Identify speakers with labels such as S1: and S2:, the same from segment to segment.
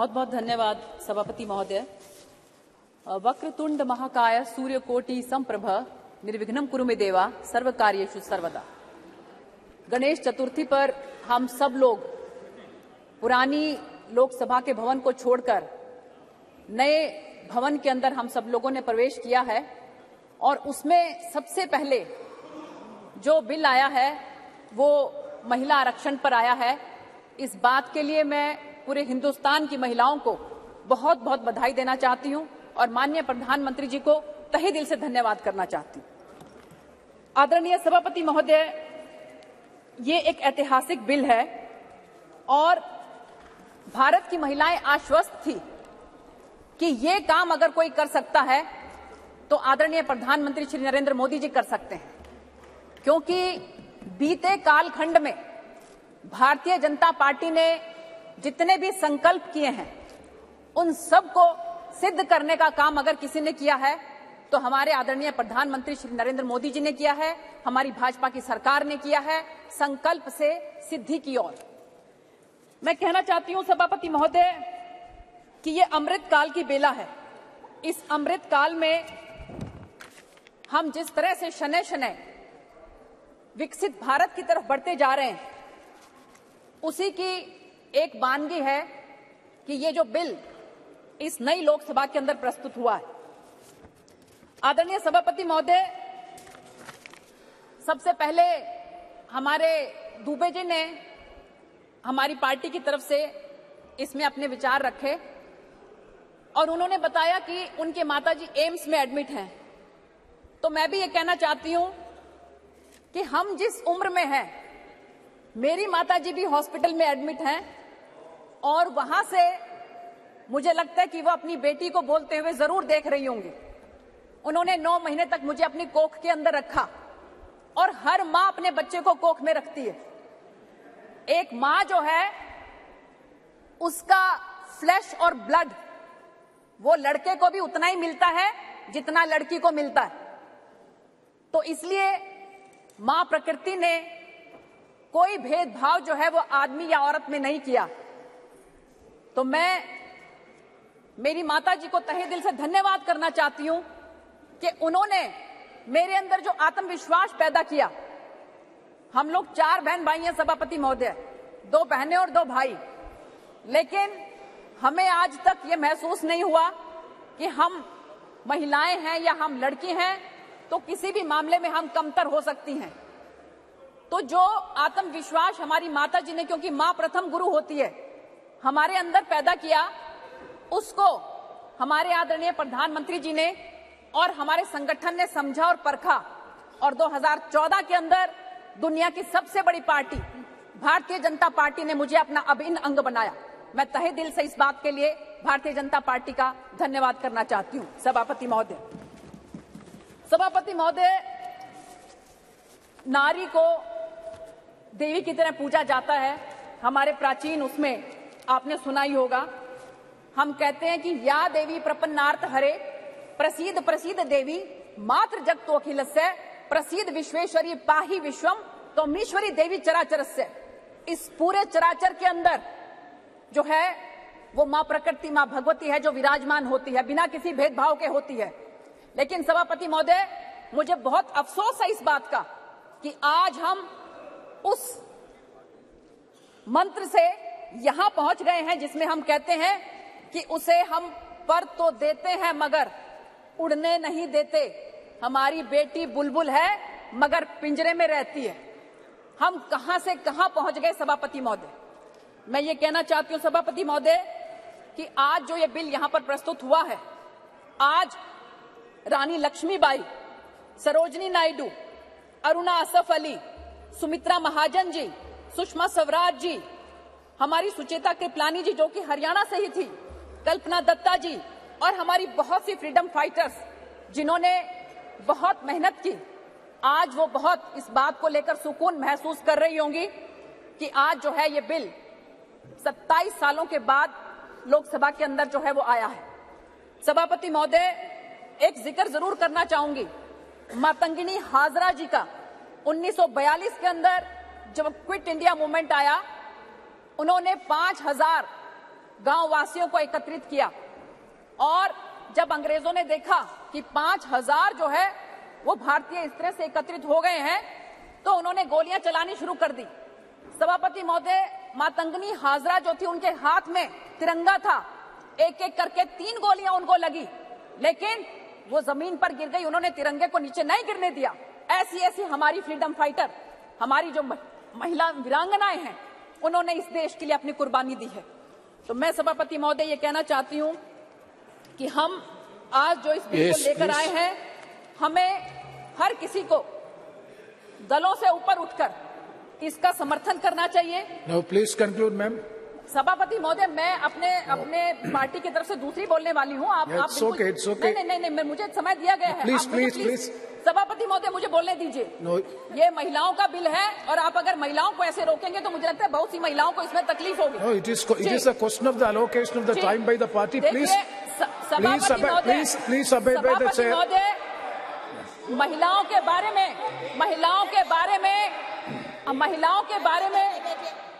S1: बहुत बहुत धन्यवाद सभापति महोदय। वक्रतुंड महाकाय सूर्यकोटि संप्रभ निर्विघ्नम कुरु में देवा सर्व कार्येषु सर्वदा। गणेश चतुर्थी पर हम सब लोग पुरानी लोकसभा के भवन को छोड़कर नए भवन के अंदर हम सब लोगों ने प्रवेश किया है और उसमें सबसे पहले जो बिल आया है वो महिला आरक्षण पर आया है। इस बात के लिए मैं पूरे हिंदुस्तान की महिलाओं को बहुत बहुत बधाई देना चाहती हूँ और माननीय प्रधानमंत्री जी को तहे दिल से धन्यवाद करना चाहती हूँ। आदरणीय सभापति महोदय, ये एक ऐतिहासिक बिल है और भारत की महिलाएँ आश्वस्त थी कि ये काम अगर कोई कर सकता है तो आदरणीय प्रधानमंत्री श्री नरेंद्र मोदी जी कर सकते हैं। क्योंकि बीते कालखंड में भारतीय जनता पार्टी ने जितने भी संकल्प किए हैं, उन सबको सिद्ध करने का काम अगर किसी ने किया है तो हमारे आदरणीय प्रधानमंत्री श्री नरेंद्र मोदी जी ने किया है, हमारी भाजपा की सरकार ने किया है, संकल्प से सिद्धि की ओर। मैं कहना चाहती हूँ सभापति महोदय, कि ये अमृत काल की बेला है। इस अमृत काल में हम जिस तरह से शनै शनै विकसित भारत की तरफ़ बढ़ते जा रहे हैं उसी की एक बानगी है कि ये जो बिल इस नई लोकसभा के अंदर प्रस्तुत हुआ है। आदरणीय सभापति महोदय, सबसे पहले हमारे दुबे जी ने हमारी पार्टी की तरफ़ से इसमें अपने विचार रखे और उन्होंने बताया कि उनके माताजी एम्स में एडमिट हैं। तो मैं भी ये कहना चाहती हूँ कि हम जिस उम्र में हैं मेरी माताजी भी हॉस्पिटल में एडमिट हैं और वहाँ से मुझे लगता है कि वो अपनी बेटी को बोलते हुए ज़रूर देख रही होंगी। उन्होंने नौ महीने तक मुझे अपनी कोख के अंदर रखा और हर माँ अपने बच्चे को कोख में रखती है। एक माँ जो है, उसका फ्लैश और ब्लड वो लड़के को भी उतना ही मिलता है जितना लड़की को मिलता है। तो इसलिए माँ प्रकृति ने कोई भेदभाव जो है वो आदमी या औरत में नहीं किया। तो मैं मेरी माता जी को तहे दिल से धन्यवाद करना चाहती हूँ कि उन्होंने मेरे अंदर जो आत्मविश्वास पैदा किया। हम लोग चार बहन भाई हैं, सभापति महोदय। दो बहनें और दो भाई। लेकिन हमें आज तक ये महसूस नहीं हुआ कि हम महिलाएँ हैं या हम लड़की हैं तो किसी भी मामले में हम कमतर हो सकती हैं। तो जो आत्मविश्वास हमारी माता जी ने, क्योंकि माँ प्रथम गुरु होती है, हमारे अंदर पैदा किया, उसको हमारे आदरणीय प्रधानमंत्री जी ने और हमारे संगठन ने समझा और परखा। और 2014 के अंदर दुनिया की सबसे बड़ी पार्टी, भारतीय जनता पार्टी ने मुझे अपना अभिन्न अंग बनाया। मैं तहे दिल से इस बात के लिए भारतीय जनता पार्टी का धन्यवाद करना चाहती हूँ। सभापति महोदय। सभापति महोदय, नारी को देवी की तरह पूजा जाता है। हमारे प्राचीन उसमें आपने सुना ही होगा। हम कहते हैं कि या देवी प्रपन्नार्थ हरे प्रसिद्ध प्रसिद्ध देवी, मात्र जग तो अखिल प्रसिद्ध विश्वेश्वरी पाही विश्वम तो मीश्वरी देवी चराचर से इस पूरे चराचर के अंदर जो है, वो माँ प्रकृति, माँ भगवती है जो विराजमान होती है, बिना किसी भेदभाव के होती है। लेकिन सभापति महोदय, मुझे बहुत अफसोस है इस बात का कि आज हम उस मंत्र से यहाँ पहुँच गए हैं, जिसमें हम कहते हैं कि उसे हम पर तो देते हैं, मगर उड़ने नहीं देते। हमारी बेटी बुलबुल है, मगर पिंजरे में रहती है। हम कहाँ से कहाँ पहुँच गए, सभापति महोदय? मैं ये कहना चाहती हूँ, सभापति महोदय, कि आज जो ये बिल यहाँ पर प्रस्तुत हुआ है, आज रानी लक्ष्मीबाई, सरोजनी नायडू, अरुणा असफ अली सुमित्रा महाजन जी, सुषमा स्वराज जी, हमारी सुचेता कृपलानी जी जो कि हरियाणा से ही थी, कल्पना दत्ता जी और हमारी बहुत सी फ्रीडम फाइटर्स जिन्होंने बहुत मेहनत की। आज वो बहुत इस बात को लेकर सुकून महसूस कर रही होंगी कि आज जो है ये बिल 27 सालों के बाद लोकसभा के अंदर जो है वो आया है। सभापति महोदय, एक ज़िक्र ज़रूर करना चाहूँगी। मातंगिनी हाजरा जी का 1942 के अंदर जब क्विट इंडिया मूवमेंट आया, उन्होंने 5000 गाँव वासियों को एकत्रित किया। और जब अंग्रेज़ों ने देखा कि पाँच हज़ार जो है, वो भारतीय इस तरह से एकत्रित हो गए हैं तो उन्होंने गोलियाँ चलानी शुरू कर दी। सभापति महोदय मातंगनी हाजरा जो थी, उनके हाथ में तिरंगा था। एक एक करके तीन गोलियाँ उनको लगी, लेकिन वो ज़मीन पर गिर गई, उन्होंने तिरंगे को नीचे नहीं गिरने दिया। ऐसी ऐसी हमारी फ्रीडम फाइटर हमारी जो महिला वीरांगनाएँ हैं उन्होंने इस देश के लिए अपनी कुर्बानी दी है तो मैं सभापति महोदय ये कहना चाहती हूँ कि हम आज जो इस बिल को लेकर आए हैं हमें हर किसी को दलों से ऊपर उठकर इसका समर्थन करना चाहिए
S2: Now, please conclude, ma'am.
S1: सभापति महोदय मैं अपने no. अपने पार्टी की तरफ़ से दूसरी बोलने वाली हूँ आप
S2: Yeah,
S1: आप
S2: okay, okay.
S1: नहीं नहीं नहीं नहीं मुझे समय दिया गया है मुझे
S2: please, please.
S1: सभापति महोदय मुझे बोलने दीजिए ये महिलाओं का बिल है और आप अगर महिलाओं को ऐसे रोकेंगे तो मुझे लगता है बहुत सी महिलाओं को इसमें तकलीफ़ होगी
S2: no, it is, co- it
S1: ji.
S2: is a question of the allocation of the
S1: ji.
S2: time by the party. Please,
S1: देखिए, स-
S2: please,
S1: महोदय
S2: please, please abide by the
S1: सभापति
S2: chair.
S1: महोदय महिलाओं के बारे में महिलाओं के बारे में महिलाओं के बारे में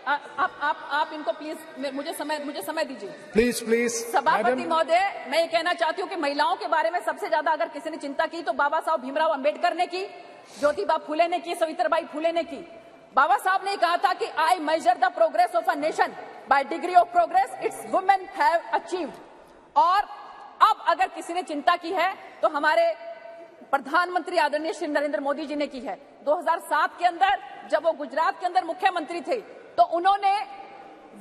S1: आप आप आप इनको प्लीज़ मुझे समय मुझे समय दीजिए।
S2: प्लीज़ प्लीज़
S1: सभापति महोदय मैं ये कहना चाहती हूँ कि महिलाओं के बारे में सबसे ज़्यादा अगर किसी ने चिंता की तो बाबा साहब भीमराव अंबेडकर ने की ज्योतिबा फूले ने की सवित्रबाई फूले ने की। बाबा साहब ने कहा था कि I measure the progress of a nation by degree of progress its women have achieved और अब अगर किसी ने चिंता की है तो हमारे प्रधानमंत्री आदरणीय श्री नरेंद्र मोदी जी ने की है। 2007 के अंदर जब वो गुजरात के अंदर मुख्यमंत्री थे तो उन्होंने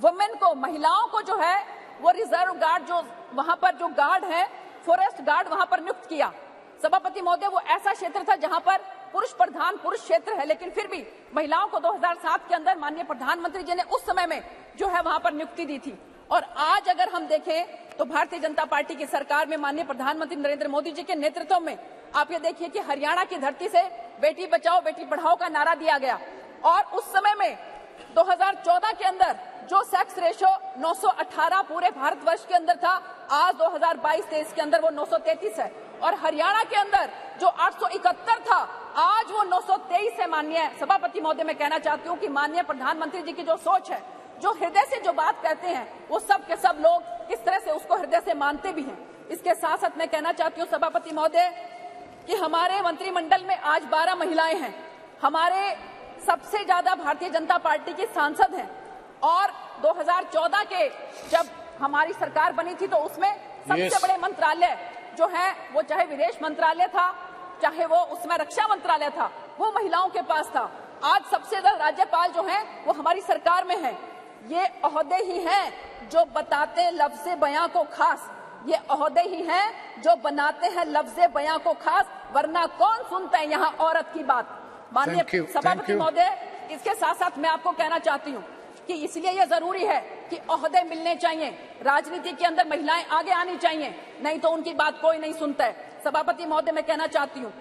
S1: वुमेन को, महिलाओं को जो है, वो रिज़र्व गार्ड जो वहाँ पर जो गार्ड है फॉरेस्ट गार्ड वहाँ पर नियुक्त किया। सभापति महोदय, वो ऐसा क्षेत्र था जहाँ पर पुरुष प्रधान पुरुष क्षेत्र है, लेकिन फिर भी महिलाओं को 2007 के अंदर माननीय प्रधानमंत्री जी ने उस समय में जो है वहाँ पर नियुक्ति दी थी। और आज अगर हम देखें तो भारतीय जनता पार्टी की सरकार में माननीय प्रधानमंत्री नरेंद्र मोदी जी के नेतृत्व में आप ये देखिए कि हरियाणा की धरती से बेटी बचाओ, बेटी पढ़ाओ का नारा दिया गया। और उस समय में 2014 के अंदर जो सेक्स रेशो 918 पूरे भारतवर्ष के अंदर था, आज 2022-23 के अंदर वो 933 है। और हरियाणा के अंदर जो 871 था, आज वो 923 है माननीय सभापति महोदय। मैं कहना चाहती हूँ कि माननीय प्रधानमंत्री जी की जो सोच है, जो हृदय से जो बात कहते हैं, वो सब के सब लोग किस तरह से उसको हृदय से मानते भी हैं। इसके साथ साथ मैं कहना चाहती हूँ सभापति महोदय, कि हमारे मंत्रिमंडल में आज 12 महिलाएँ हैं। हमारे सबसे ज़्यादा भारतीय जनता पार्टी के सांसद हैं। और 2014 के जब हमारी सरकार बनी थी तो उसमें सबसे. बड़े मंत्रालय जो है वो चाहे विदेश मंत्रालय था चाहे वो उसमें रक्षा मंत्रालय था वो महिलाओं के पास था। आज सबसे ज़्यादा राज्यपाल जो हैं वो हमारी सरकार में है। ये अहदे ही हैं जो बताते लफ्ज बयां को खास। ये अहदे ही हैं जो बनाते हैं लफ्ज बयां को खास वरना कौन सुनता है यहाँ औरत की बात? माननीय सभापति महोदय इसके साथ साथ मैं आपको कहना चाहती हूँ कि इसलिए यह ज़रूरी है कि अहदे मिलने चाहिए राजनीति के अंदर महिलाएँ आगे आनी चाहिए नहीं तो उनकी बात कोई नहीं सुनता है। सभापति महोदय मैं कहना चाहती हूँ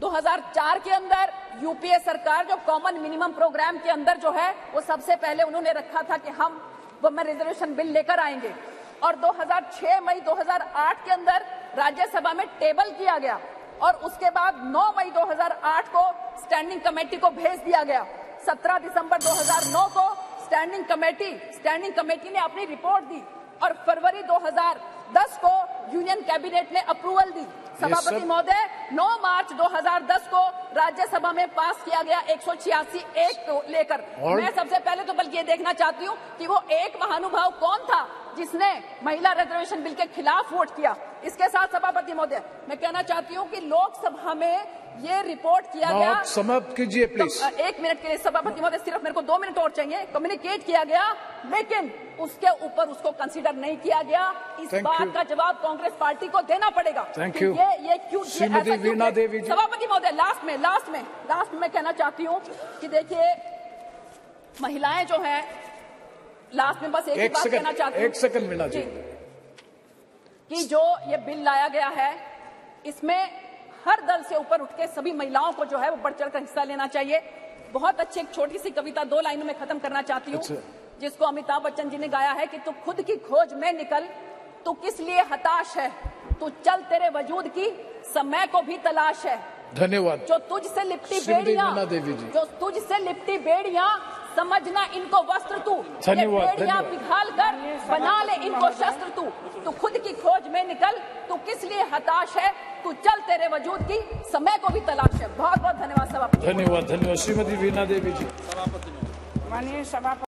S1: 2004 के अंदर यूपीए सरकार जो कॉमन मिनिमम प्रोग्राम के अंदर जो है वो सबसे पहले उन्होंने रखा था कि हम वुमेन रिजर्वेशन बिल लेकर आएँगे। और 2006 मई 2008 के अंदर राज्यसभा में टेबल किया गया। और उसके बाद 9 मई 2008 को स्टैंडिंग कमेटी को भेज दिया गया। 17 दिसंबर 2009 को स्टैंडिंग कमेटी स्टैंडिंग कमेटी ने अपनी रिपोर्ट दी और फरवरी 2010 को यूनियन कैबिनेट ने अप्रूवल दी। सभापति महोदय 9 मार्च 2010 को राज्यसभा में पास किया गया एक सौ छियासी एक को लेकर। मैं सबसे पहले तो बल्कि ये देखना चाहती हूँ कि वो एक महानुभाव कौन था? जिसने महिला रिजर्वेशन बिल के खिलाफ वोट किया। इसके साथ सभापति महोदय मैं कहना चाहती हूँ कि लोकसभा में ये रिपोर्ट किया गया।
S2: समाप्त कीजिए
S1: तो,
S2: प्लीज़
S1: अ, एक मिनट के लिए सभापति महोदय सिर्फ़ मेरे को दो मिनट और चाहिए। कम्युनिकेट किया गया लेकिन उसके ऊपर उसको कंसीडर नहीं किया गया। इस
S2: Thank
S1: बात
S2: you.
S1: का जवाब कांग्रेस पार्टी को देना पड़ेगा।
S2: Thank you.
S1: ये ये क्यों सभापति महोदय लास्ट में लास्ट में लास्ट में मैं कहना चाहती हूँ कि देखिए महिलाएँ जो है लास्ट में बस एक
S2: एक
S1: बात कहना चाहती हूँ।
S2: एक सेकंड मीना जी।
S1: कि जो ये बिल लाया गया है इसमें हर दल से ऊपर उठ के सभी महिलाओं को जो है वो बढ़ चढ़ कर हिस्सा लेना चाहिए। बहुत अच्छी एक छोटी सी कविता दो लाइनों में खत्म करना चाहती हूँ
S2: अच्छा।
S1: जिसको अमिताभ बच्चन जी ने गाया है कि तू खुद की खोज में निकल तू किस लिए हताश है? तू चल तेरे वजूद की समय को भी तलाश है।
S2: धन्यवाद।
S1: जो तुझसे लिपटी बेड़ियाँ।
S2: जो
S1: तुझसे लिपटी बेड़ियाँ समझना इनको वस्त्र तू। भेड़िया
S2: धन्यवाद,
S1: पिघाल कर बना ले इनको शस्त्र तू। तू खुद की खोज में निकल तू किस लिए हताश है? तू चल तेरे वजूद की समय को भी तलाश है। बहुत बहुत धन्यवाद सभापति
S2: धन्यवाद धन्यवाद। श्रीमती वीणा देवी जी।
S3: सभापति माननीय सभापति।